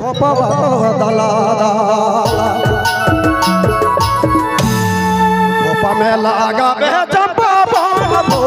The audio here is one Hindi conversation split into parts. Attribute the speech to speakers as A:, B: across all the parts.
A: गोपा में लागा बे चंपा बाबो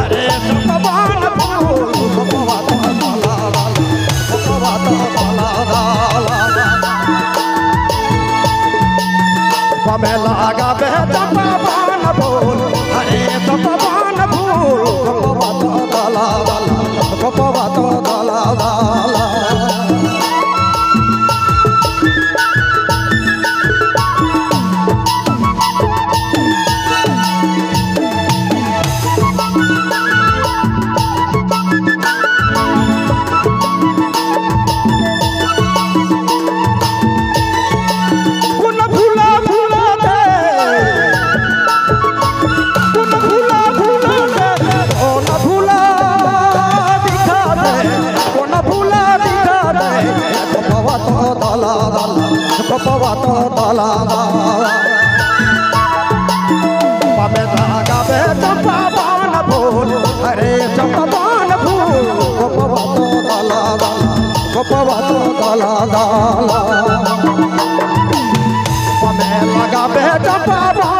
A: अरे चंपा बाबो kopawat balama pame daga be tapawan bhul hare tapawan bhul kopawat balama kopawat balama pame daga be tapawan